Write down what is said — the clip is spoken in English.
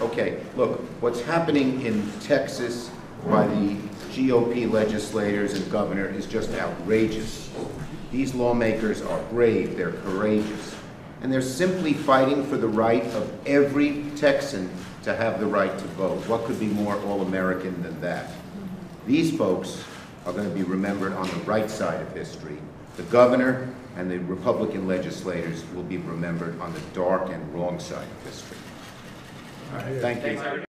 Okay, look, what's happening in Texas by the GOP legislators and governor is just outrageous. These lawmakers are brave, they're courageous, and they're simply fighting for the right of every Texan to have the right to vote. What could be more all-American than that? These folks are going to be remembered on the right side of history. The governor and the Republican legislators will be remembered on the dark and wrong side of history. Thank you.